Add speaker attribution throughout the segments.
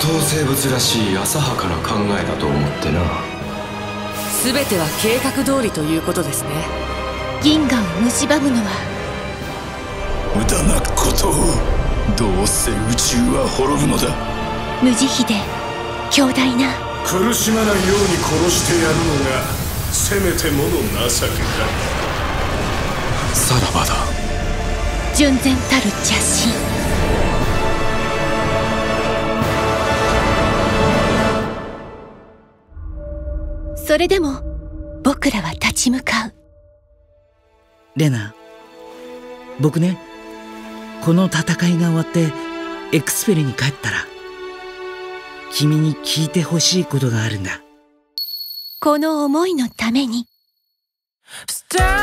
Speaker 1: 闘生物らしい浅はかな考えだと思ってな。
Speaker 2: 全ては計画通りということですね。
Speaker 3: 銀河を蝕むのは。
Speaker 4: 無駄なことをどうせ宇宙は滅ぶのだ。
Speaker 3: 無慈悲で強大な。
Speaker 4: 苦しまないように殺してやるのがせめてもの情けだ。
Speaker 1: さらばだ。
Speaker 3: 純然たる邪心それでも僕らは立ち向かう。
Speaker 5: レナ僕ねこの戦いが終わってエクスペリに帰ったら君に聞いてほしいことがあるんだ。
Speaker 3: この思いのために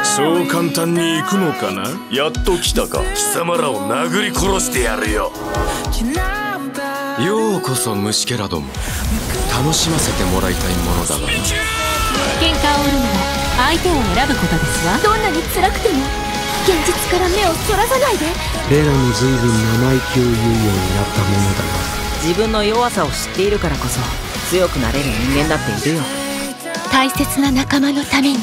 Speaker 4: そう簡単に行くのかな？やっと来たか。貴様らを殴り殺してやるよ。
Speaker 1: ようこそ虫けらども。楽しませてもらいたいものだがな。
Speaker 3: 喧嘩を売るなら相手を選ぶことですわ。どんなに辛くても現実から目をそらさないで。
Speaker 6: レナも随分生意気を言うようになったものだな
Speaker 2: 自分の弱さを知っているからこそ強くなれる人間だっているよ。
Speaker 3: 大切な仲間のために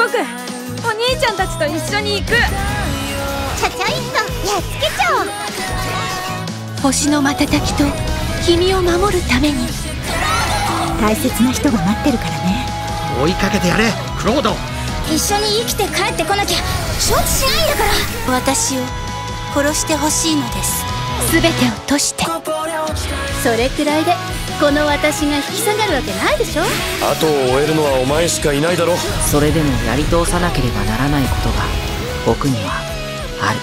Speaker 7: 僕お兄ちゃんたちと一緒に行く。
Speaker 3: ちゃちゃいっとやっつけちゃおう。星の瞬きと君を守るために。大切な人が待ってるからね。
Speaker 6: 追いかけてやれクロード。
Speaker 3: 一緒に生きて帰ってこなきゃ承知しないんだから。私を殺してほしいのです。全てを閉して。それくらいでこの私が引き下がるわけないでしょ？
Speaker 4: 後を追えるのはお前しかいないだろ
Speaker 2: それでもやり通さなければならないことが僕にはあ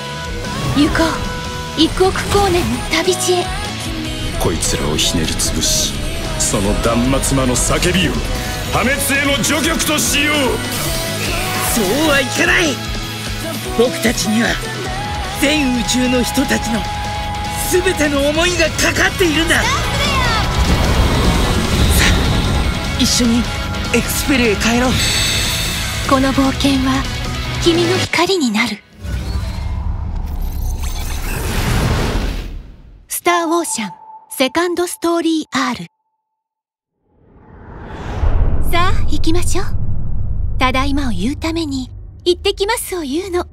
Speaker 2: る。
Speaker 3: 行こう。一億光年の旅路へ。
Speaker 4: こいつらをひねり潰しその断末魔の叫びを破滅への除局としよう。
Speaker 5: そうはいかない。僕たちには全宇宙の人たちの全ての思いがかかっているんだ一緒にエクスペルへ帰ろう。
Speaker 3: この冒険は君の光になる。スター・オーシャンセカンドストーリー R さあ行きましょう。ただいまを言うために行ってきますを言うの。